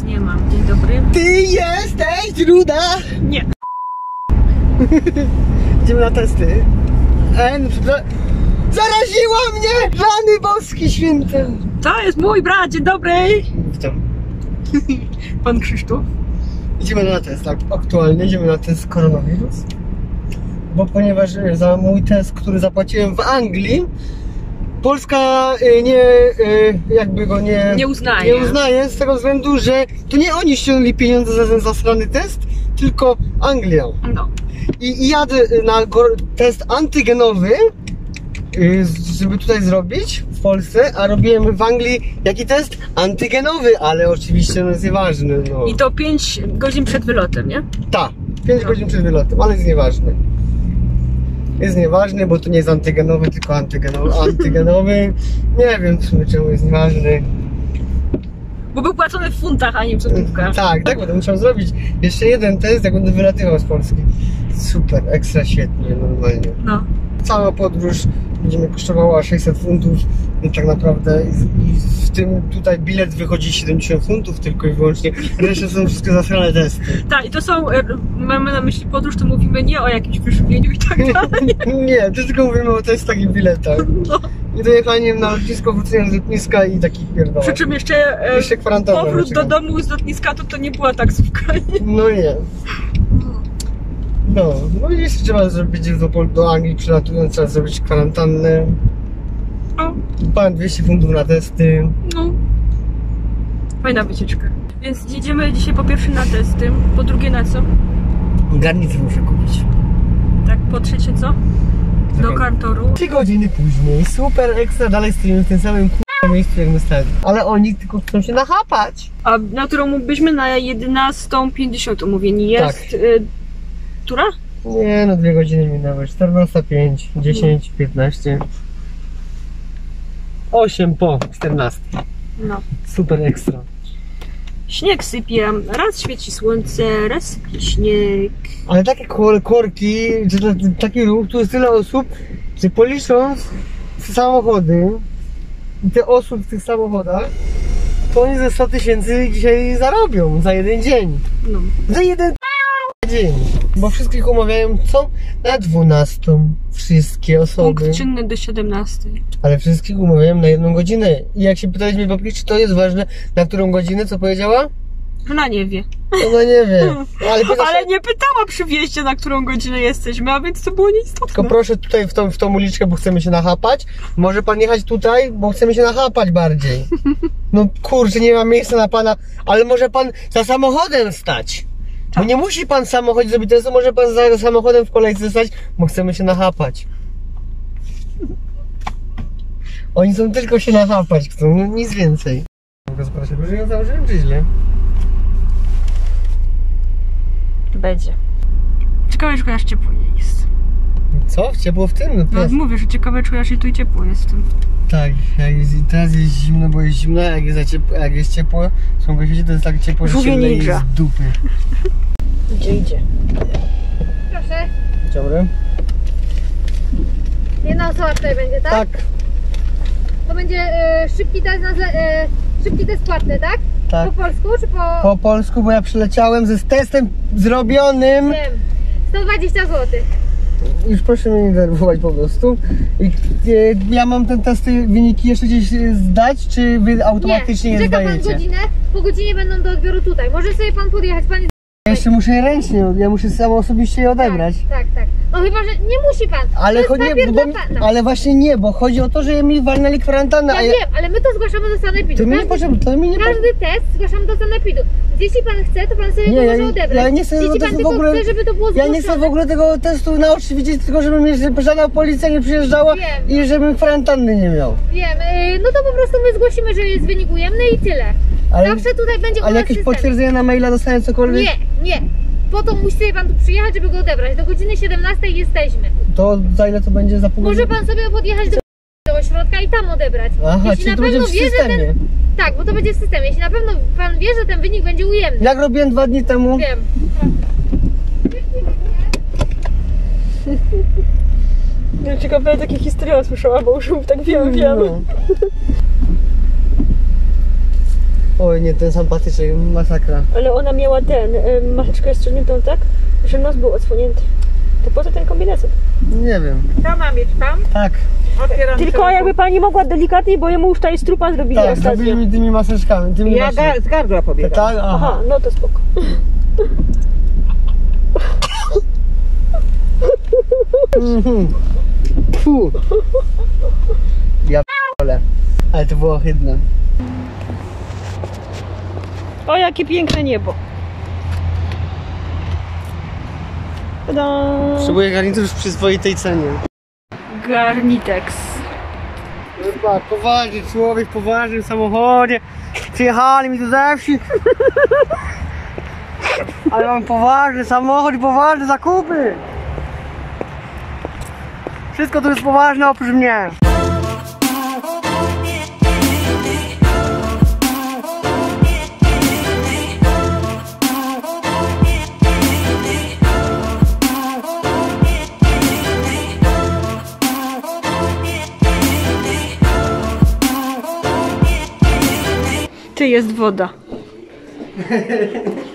nic nie mam. Dzień dobry. Ty jesteś ruda! Nie. Idziemy na testy. Przepraszam. Zaraziła mnie! Rany boski święty! To jest mój brat, dzień dobry. Witam. Pan Krzysztof. Idziemy na test, tak. Aktualnie idziemy na test koronawirus. Bo ponieważ za mój test, który zapłaciłem w Anglii, Polska e, nie, e, jakby go nie, Nie uznaje. nie uznaje z tego względu, że to nie oni ściągnęli pieniądze za ten zasrany test, tylko Anglia. No. I, i jadę na test antygenowy, y, żeby tutaj zrobić w Polsce, a robiłem w Anglii jaki test? Antygenowy, ale oczywiście no jest nieważny. No. I to 5 godzin przed wylotem, nie? Tak, 5 godzin przed wylotem, ale jest nieważny. Jest nieważny, bo to nie jest antygenowy, tylko antygenowy. antygenowy. Nie wiem w sumie czemu jest nieważny. Bo był płacony w funtach, a nie w złotówkach. Tak, tak, będę musiał zrobić jeszcze jeden test, jak będę wylatywał z Polski. Super, ekstra świetnie, normalnie. No. cała podróż będzie mnie kosztowała 600 funtów i tak naprawdę i, w tym tutaj bilet wychodzi 70 funtów tylko i wyłącznie. Reszta są wszystkie zasrane testy. Tak, i to są, e, mamy na myśli podróż, to mówimy nie o jakimś wyżywieniu i tak dalej. Nie, to tylko mówimy o testach i biletach. No. I dojechaniem na lotnisko, wróceniem z lotniska i takich pierdolach. Przy czym jeszcze, e, Jeszcze powrót do domu z lotniska to, to nie była taksówka. nie? No nie. No, no i jeszcze trzeba zrobić do, Anglii przylatując, trzeba zrobić kwarantannę. O, Pan 200 funtów na testy. no. Fajna wycieczka. Więc jedziemy dzisiaj po pierwsze na testy, po drugie na co? Garnitur muszę kupić. Tak, po trzecie co? Do kantoru. Trzy godziny później, super ekstra, dalej stoimy w tym samym k***a miejscu jak my stali. Ale oni tylko chcą się nachapać. A na którą mógłbyśmy na 11.50 umówieni jest. Tak. Y, która? Nie no, dwie godziny minęły. 14.05, 10, 15. 8 po 14. No. Super ekstra. Śnieg sypie, raz świeci słońce, raz sypie śnieg. Ale takie kor korki, czy taki ruch, tu jest tyle osób, że policząc samochody i te osób w tych samochodach, to oni ze 100 tysięcy dzisiaj zarobią za jeden dzień. No. Za jeden dzień. Bo wszystkich umawiają co? Na 12. Wszystkie osoby. Punkt czynny do 17. Ale wszystkich umawiają na jedną godzinę. I jak się pytaliśmy babki, czy to jest ważne, na którą godzinę, co powiedziała? Ona nie wie. Ona nie wie. Ale, Ale nie pytała przy wjeździe, na którą godzinę jesteśmy, a więc to było nieistotne. tylko proszę tutaj w tą, w tą uliczkę, bo chcemy się nachapać. Może pan jechać tutaj, bo chcemy się nachapać bardziej. No kurczę, nie ma miejsca na pana, ale może pan za samochodem stać. Bo nie musi pan samochód zrobić testu, może pan za samochodem w kolejce stać, bo chcemy się nachapać. Oni są tylko się nachapać, chcą, no nic więcej. Mogę sprawdzić, że ja założyłem czy źle? Będzie. Ciekawe, czy aż ciepło nie jest. Co? Ciepło w tym? No No teraz, mówię, że ciekawe, czy aż i tu i ciepło jest w tym. Tak, jak jest, teraz jest zimno, bo jest zimno, a jak jest, za ciepło, jak jest ciepło, są go to jest tak ciepło, że się Żółwie leje ninja. z dupy. Gdzie idzie? Proszę. Dzień dobry. Jedna osoba tutaj będzie, tak? Tak, To będzie e, szybki test na zle, e, szybki test płatny, tak? tak. Po polsku czy po... Po polsku, bo ja przyleciałem ze testem zrobionym. Wiem. 120 zł. Już proszę mnie nie denerwować po prostu. I, e, ja mam ten testy, wyniki jeszcze gdzieś e, zdać, czy wy automatycznie nie, je czeka pan zdajecie? godzinę, po godzinie będą do odbioru tutaj. Może sobie pan podjechać, pan jest... Ja jeszcze muszę je ręcznie, ja muszę sam osobiście je odebrać. Tak, tak, tak. No chyba, że nie musi pan. Ale, to chodzi, jest papier bo, dla pana. ale właśnie nie, bo chodzi o to, że mi walnęli kwarantannę, Ja a ja, wiem, ale my to zgłaszamy do sanepidu. to mi nie Każdy, potrzebne, to mi nie potrzebne. każdy test zgłaszamy do sanepidu. Jeśli pan chce, to pan sobie Nie, go ja, może odebrać. ja nie chcę tego jeśli pan testu w tylko ogóle. chce, żeby to było Ja zgłoszone. nie chcę w ogóle tego testu na oczy widzieć, tylko żeby mnie żadna policja nie przyjeżdżała Wiem. i żebym kwarantanny nie miał. Wiem, yy, no to po prostu my zgłosimy, że jest wynik ujemny i tyle. Ale, Zawsze tutaj będzie u ale nas jakieś system. potwierdzenie na maila dostanę cokolwiek? Nie, nie. Po to musi pan tu przyjechać, żeby go odebrać. Do godziny 17 jesteśmy. To za ile to będzie za pół Może godziny? pan sobie podjechać do, do ośrodka i tam odebrać. Aha, Jeśli czyli na to będzie pewno w wie, że systemie. ten. Tak, bo to będzie w systemie. Jeśli na pewno pan wie, że ten wynik będzie ujemny. Jak robiłem dwa dni temu? Wiem. Ciekawe, takie historie słyszałam, bo już tak wiem, wiem. No. Oj nie, ten sam patyczek, masakra. Ale ona miała ten, y, maseczkę jest ściągniętą tak, że nos był odsłonięty. To po co ten kombinezon? Nie wiem. To ma mieć pan? Tak, Otwieram Tylko jakby pani mogła delikatniej, bo jemu już tutaj strupa zrobili tak, ostatnio. zrobili mi tymi maseczkami, tymi Ja ga- z gardła pobiegam. Tak, aha. Aha, no to spoko. Mhm. Fu. Ja p***ole. Ale to było ohydne. O, jakie piękne niebo. Tada! Potrzebuję garnitur w przyzwoitej cenie. Garnitex. Chyba poważny człowiek w poważnym samochodzie. Przyjechali mi tu ze wsi. Ale mam poważny samochód i poważne zakupy. Wszystko tu jest poważne oprócz mnie. Jest woda.